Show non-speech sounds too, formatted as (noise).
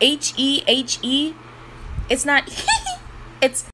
H E H E. It's not. (laughs) it's